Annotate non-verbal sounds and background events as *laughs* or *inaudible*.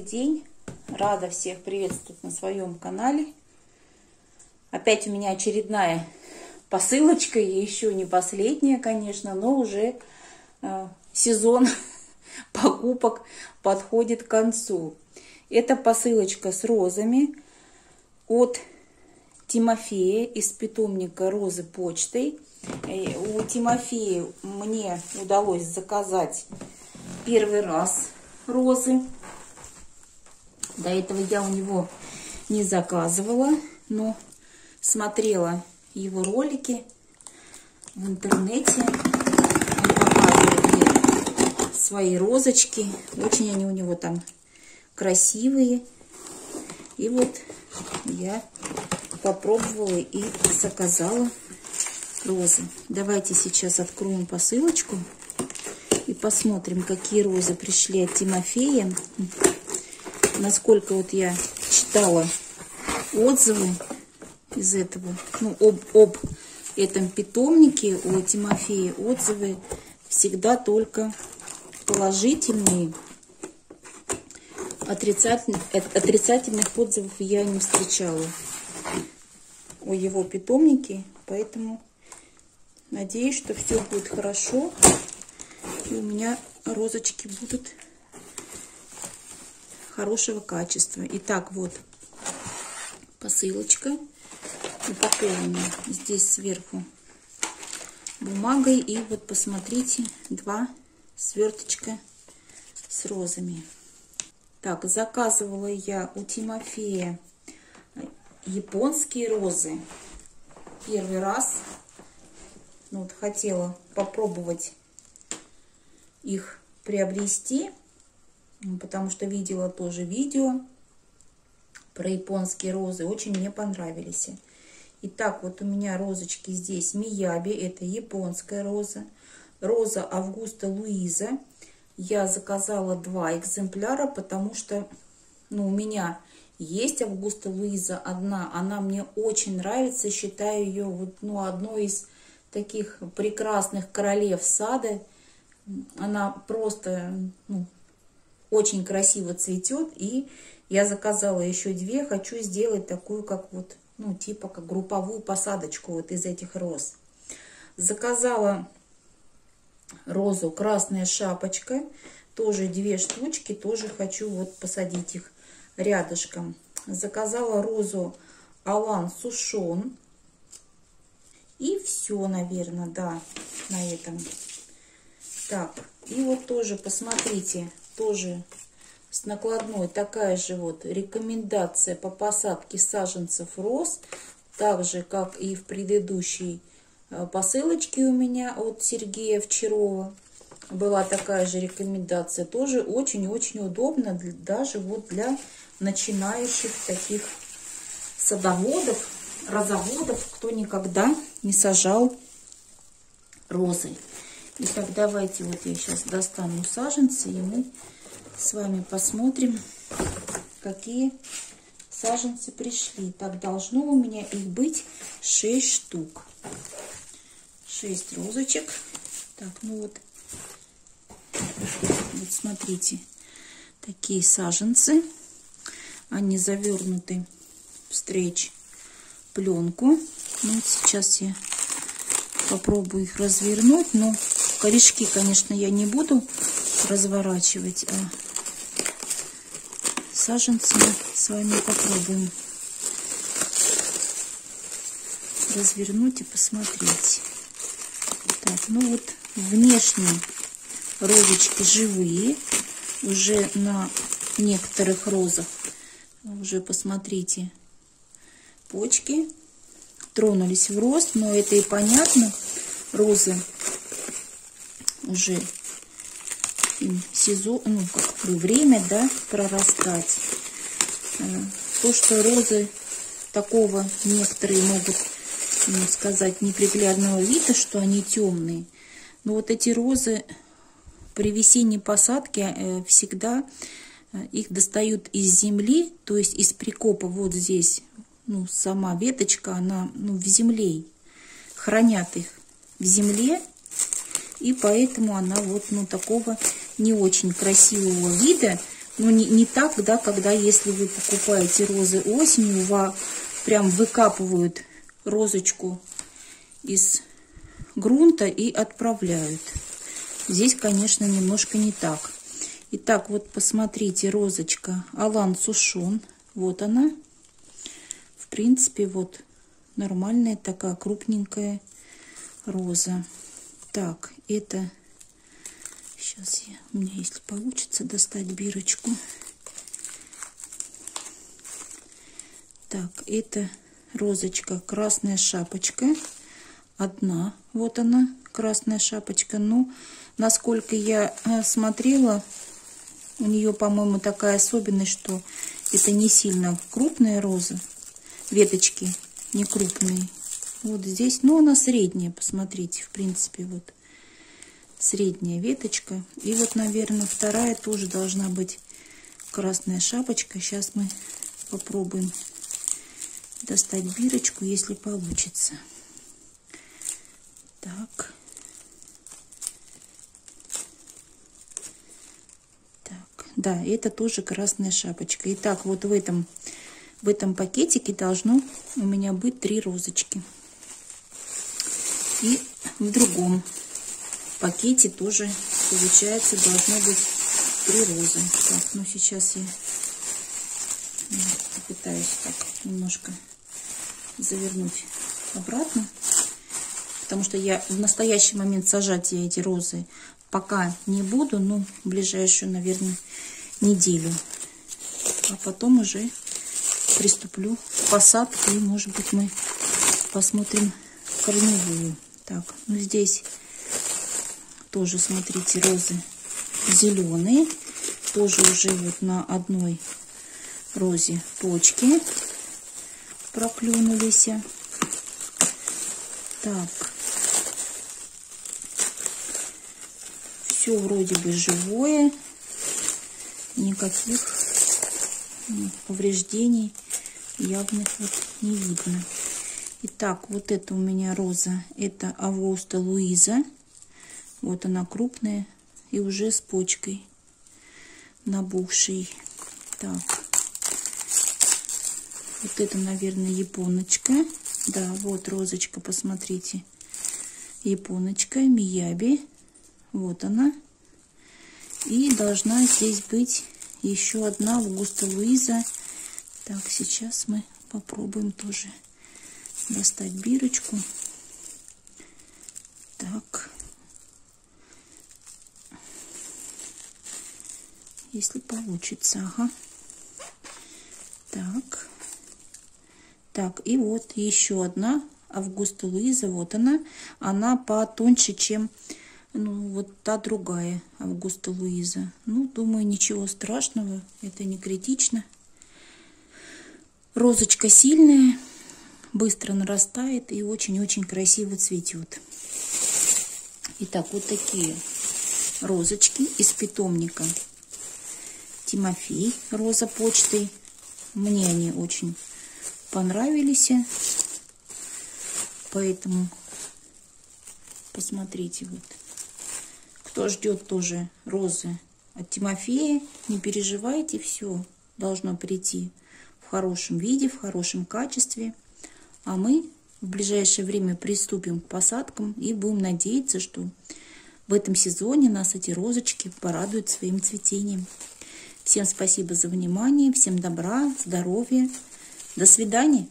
Добрый день! Рада всех приветствовать на своем канале. Опять у меня очередная посылочка, еще не последняя, конечно, но уже э, сезон *laughs* покупок подходит к концу. Это посылочка с розами от Тимофея из питомника розы почтой. Э, у Тимофея мне удалось заказать первый раз розы. До этого я у него не заказывала, но смотрела его ролики в интернете. Он показывает мне свои розочки. Очень они у него там красивые. И вот я попробовала и заказала розы. Давайте сейчас откроем посылочку и посмотрим, какие розы пришли от Тимофея. Насколько вот я читала отзывы из этого, ну, об, об этом питомнике у Тимофея отзывы всегда только положительные. Отрицательных, отрицательных отзывов я не встречала о его питомнике, поэтому надеюсь, что все будет хорошо. И у меня розочки будут хорошего качества. Итак, вот посылочка упакована здесь сверху бумагой. И вот посмотрите, два сверточка с розами. Так, заказывала я у Тимофея японские розы. Первый раз ну, вот, хотела попробовать их приобрести, потому что видела тоже видео про японские розы. Очень мне понравились. Итак, вот у меня розочки здесь Мияби, это японская роза. Роза Августа Луиза. Я заказала два экземпляра, потому что ну, у меня есть Августа Луиза одна, она мне очень нравится, считаю ее вот, ну, одной из таких прекрасных королев сада. Она просто ну, очень красиво цветет, и я заказала еще две, хочу сделать такую, как вот, ну, типа как групповую посадочку вот из этих роз. Заказала розу «Красная шапочка», тоже две штучки, тоже хочу вот посадить их рядышком. Заказала розу Алан Сушон. И все, наверное, да, на этом. Так, и вот тоже, посмотрите, тоже с накладной такая же вот рекомендация по посадке саженцев роз. Так же, как и в предыдущей э, посылочке у меня от Сергея Вчерова была такая же рекомендация. Тоже очень-очень удобно, даже вот для начинающих таких садоводов, розоводов, кто никогда не сажал розы. Итак, давайте вот я сейчас достану саженцы, и мы с вами посмотрим, какие саженцы пришли. Так, должно у меня их быть 6 штук. 6 розочек. Так, ну вот вот смотрите, такие саженцы. Они завернуты в стрейч пленку. Ну, вот сейчас я попробую их развернуть. Но корешки, конечно, я не буду разворачивать, а саженцы мы с вами попробуем развернуть и посмотреть. Так, ну вот внешне розочки живые. Уже на некоторых розах, уже посмотрите, почки тронулись в рост. Но это и понятно. Розы уже сезон, ну, как время, да, прорастать. Э, то, что розы такого некоторые могут ну, сказать неприглядного вида, что они темные. Но вот эти розы при весенней посадке э, всегда э, их достают из земли, то есть из прикопа вот здесь, ну, сама веточка, она ну, в земле, хранят их в земле, и поэтому она вот ну, такого не очень красивого вида. Ну, не, не так, да, когда если вы покупаете розы осенью, вас прям выкапывают розочку из грунта и отправляют. Здесь, конечно, немножко не так. Итак, вот посмотрите, розочка Алан Сушон. Вот она. В принципе, вот нормальная такая крупненькая роза. Так, это... Сейчас я, у меня, если получится, достать бирочку. Так, это розочка красная шапочка. Одна, вот она, красная шапочка. Ну, насколько я э, смотрела, у нее, по-моему, такая особенность, что это не сильно крупная роза. Веточки не крупные. Вот здесь, ну, она средняя, посмотрите, в принципе, вот средняя веточка. И вот, наверное, вторая тоже должна быть красная шапочка. Сейчас мы попробуем достать бирочку, если получится. Так. Так, да, это тоже красная шапочка. Итак, вот в этом, в этом пакетике должно у меня быть три розочки. И в другом пакете тоже, получается, должно быть три розы. Так, ну сейчас я попытаюсь так немножко завернуть обратно. Потому что я в настоящий момент сажать я эти розы пока не буду, ну, ближайшую, наверное, неделю. А потом уже приступлю к посадке, и, может быть, мы посмотрим корневую. Так, ну здесь тоже, смотрите, розы зеленые. Тоже уже вот на одной розе почки проклюнулись. Так. Все вроде бы живое. Никаких повреждений явных вот не видно. Итак, вот это у меня роза. Это Авоста Луиза. Вот она крупная и уже с почкой набухшей. Так. Вот это, наверное, японочка. Да, вот розочка, посмотрите. Японочка, Мияби. Вот она. И должна здесь быть еще одна Августа Луиза. Так, сейчас мы попробуем тоже достать бирочку. Так. Если получится, ага. Так. Так, и вот еще одна Августа Луиза. Вот она. Она потоньше, чем ну, вот та другая Августа Луиза. Ну, думаю, ничего страшного. Это не критично. Розочка сильная быстро нарастает и очень-очень красиво цветет. Итак, вот такие розочки из питомника Тимофей, роза почты. Мне они очень понравились. Поэтому посмотрите вот. Кто ждет тоже розы от Тимофея, не переживайте, все должно прийти в хорошем виде, в хорошем качестве. А мы в ближайшее время приступим к посадкам и будем надеяться, что в этом сезоне нас эти розочки порадуют своим цветением. Всем спасибо за внимание, всем добра, здоровья. До свидания.